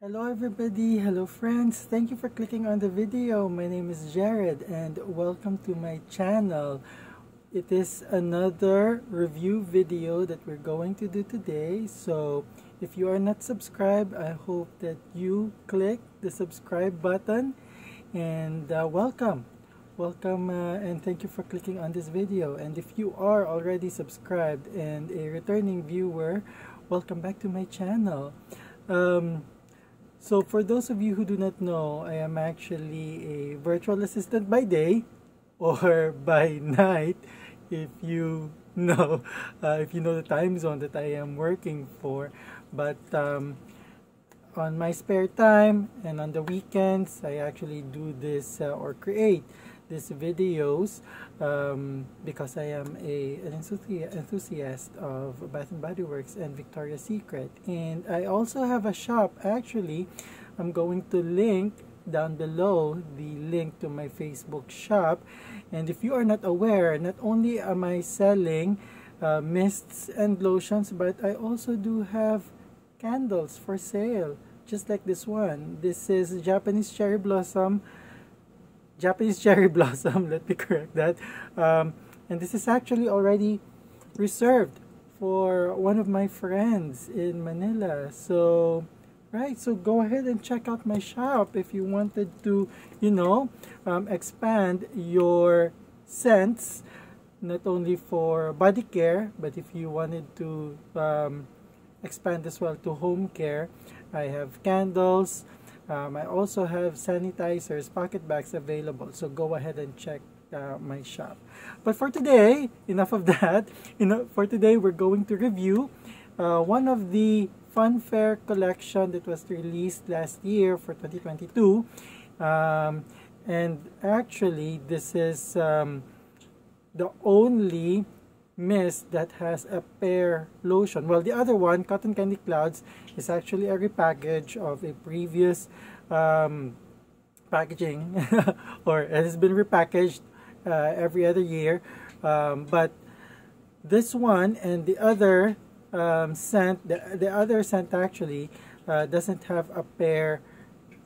Hello everybody, hello friends. Thank you for clicking on the video. My name is Jerred and welcome to my channel. It is another review video that we're going to do today. So if you are not subscribed, I hope that you click the subscribe button and uh, welcome. Welcome uh, and thank you for clicking on this video. And if you are already subscribed and a returning viewer, welcome back to my channel. Um, so for those of you who do not know, I am actually a virtual assistant by day or by night. If you know uh, if you know the time zone that I am working for. But um, on my spare time and on the weekends I actually do this uh, or create these videos um, because I am a, an enthusiast of Bath Body Works and Victoria's Secret. And I also have a shop. Actually I'm going to link down below the link to my Facebook shop. And if you are not aware not only am I selling uh, mists and lotions but I also do have candles for sale just like this one. This is Japanese cherry blossom Japanese cherry blossom, let me correct that. Um, and this is actually already reserved for one of my friends in Manila. So, right, so go ahead and check out my shop if you wanted to, you know, um, expand your scents, not only for body care, but if you wanted to um, expand as well to home care. I have candles, um, I also have sanitizers, pocket bags available. So go ahead and check uh, my shop. But for today, enough of that. You know, for today, we're going to review uh, one of the Fun Fair collection that was released last year for 2022. Um, and actually, this is um, the only mist that has a pair lotion. Well, the other one, Cotton Candy Clouds, is actually a repackage of a previous um, packaging or it has been repackaged uh, every other year. Um, but this one and the other um, scent, the, the other scent actually uh, doesn't have a pair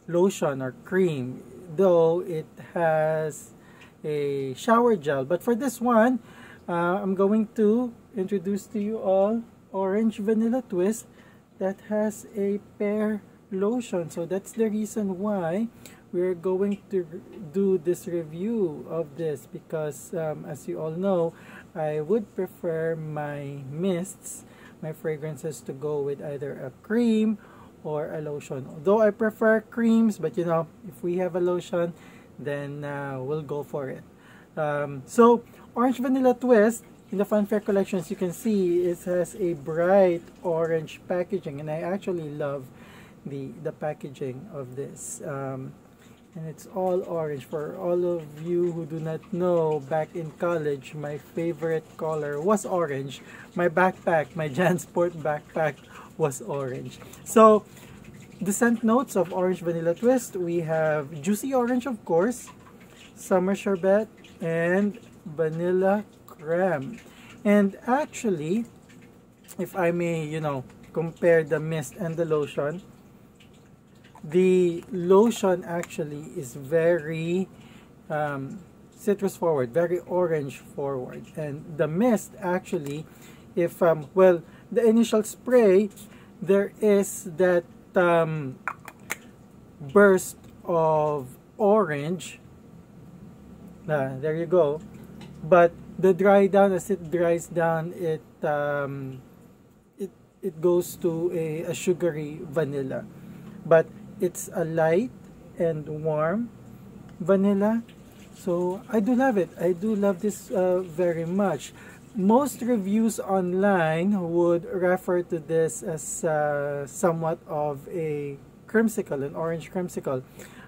lotion or cream, though it has a shower gel. But for this one, uh, I'm going to introduce to you all orange vanilla twist that has a pair lotion. So that's the reason why we're going to do this review of this because um, as you all know I would prefer my mists my fragrances to go with either a cream or a lotion. Although I prefer creams but you know if we have a lotion then uh, we'll go for it um, so Orange Vanilla Twist in the Funfair collection, as you can see, it has a bright orange packaging, and I actually love the the packaging of this. Um, and it's all orange. For all of you who do not know, back in college, my favorite color was orange. My backpack, my JanSport backpack, was orange. So, the scent notes of Orange Vanilla Twist, we have Juicy Orange, of course, Summer Sherbet, and vanilla creme. And actually, if I may, you know, compare the mist and the lotion, the lotion actually is very um, citrus forward, very orange forward. And the mist actually, if, um, well, the initial spray, there is that um, burst of orange. Uh, there you go. But the dry down as it dries down it um, it it goes to a, a sugary vanilla. But it's a light and warm vanilla. So I do love it. I do love this uh, very much. Most reviews online would refer to this as uh, somewhat of a creamsicle an orange creamsicle.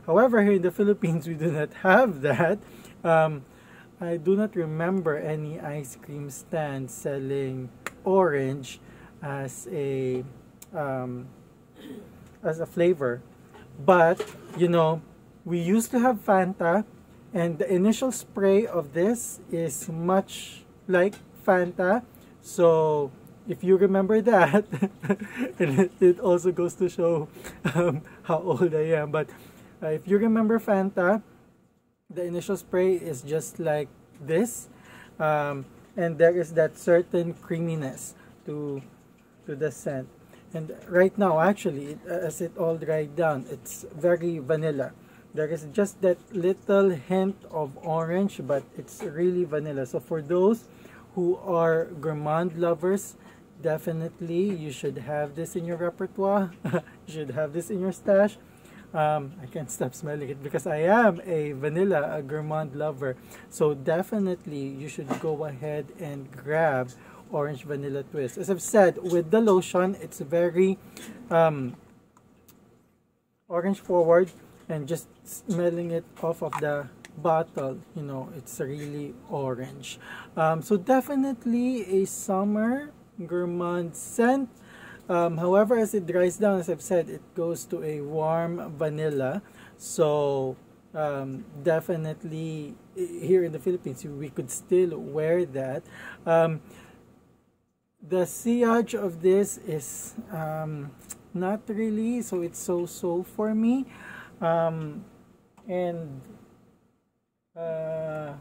However here in the Philippines we do not have that um, I do not remember any ice cream stand selling orange as a um, as a flavor but you know we used to have Fanta and the initial spray of this is much like Fanta so if you remember that, and it, it, also goes to show um, how old I am. But uh, if you remember Fanta, the initial spray is just like this, um, and there is that certain creaminess to to the scent. And right now, actually, as it all dried down, it's very vanilla. There is just that little hint of orange, but it's really vanilla. So for those who are gourmand lovers, definitely you should have this in your repertoire. you should have this in your stash. Um, I can't stop smelling it because I am a vanilla, a gourmand lover. So definitely you should go ahead and grab orange vanilla twist. As I've said, with the lotion, it's very um, orange forward and just smelling it off of the bottle, you know, it's really orange. Um, so definitely a summer gourmand scent. Um, however, as it dries down, as I've said, it goes to a warm vanilla. So um, definitely here in the Philippines, we could still wear that. Um, the sillage of this is um, not really, so it's so-so for me. Um, and uh,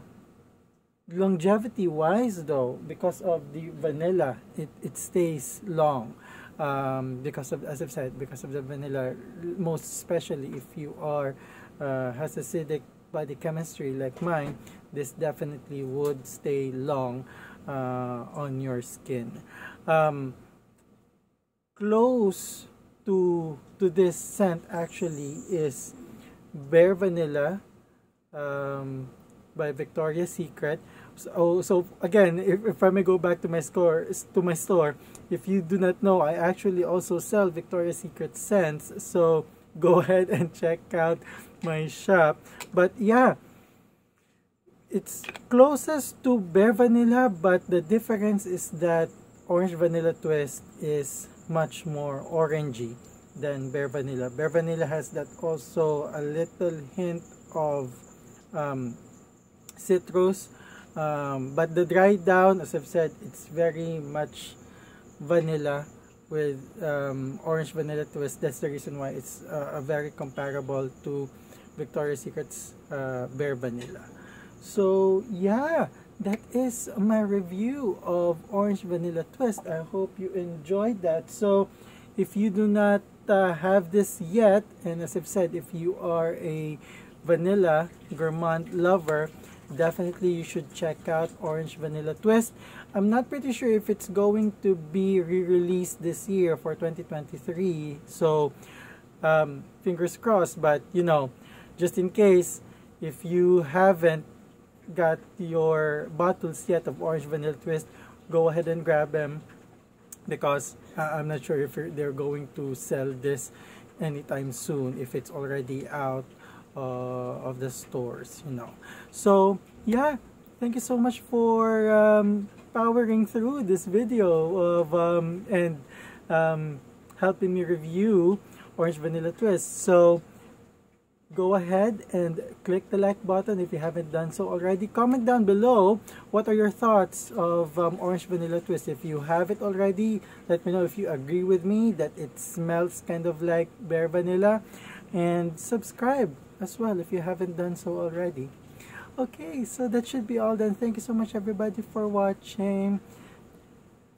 longevity wise though, because of the vanilla, it, it stays long. Um, because of, as I've said, because of the vanilla, most especially if you are uh, has acidic body chemistry like mine, this definitely would stay long uh, on your skin. Um, close to to this scent actually is Bare Vanilla um, by Victoria's Secret. So, so again, if, if I may go back to my store, to my store, if you do not know, I actually also sell Victoria's Secret scents. So go ahead and check out my shop. But yeah, it's closest to Bare Vanilla, but the difference is that Orange Vanilla Twist is much more orangey than Bare Vanilla. Bare Vanilla has that also a little hint of um, citrus. Um, but the dry down, as I've said, it's very much vanilla with um, orange vanilla twist. That's the reason why it's uh, very comparable to Victoria's Secret's uh, Bare Vanilla. So yeah, that is my review of Orange Vanilla Twist. I hope you enjoyed that. So if you do not uh, have this yet, and as I've said, if you are a vanilla gourmand lover, definitely you should check out Orange Vanilla Twist. I'm not pretty sure if it's going to be re-released this year for 2023. So, um, fingers crossed. But, you know, just in case, if you haven't got your bottles yet of Orange Vanilla Twist, go ahead and grab them because uh, I'm not sure if they're going to sell this anytime soon if it's already out uh, of the stores you know so yeah thank you so much for um, powering through this video of um, and um, helping me review orange vanilla twist so go ahead and click the like button if you haven't done so already. Comment down below what are your thoughts of um, Orange Vanilla Twist. If you have it already, let me know if you agree with me that it smells kind of like Bare Vanilla. And subscribe as well if you haven't done so already. Okay, so that should be all then. Thank you so much everybody for watching.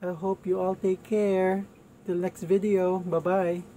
I hope you all take care. Till next video. Bye-bye.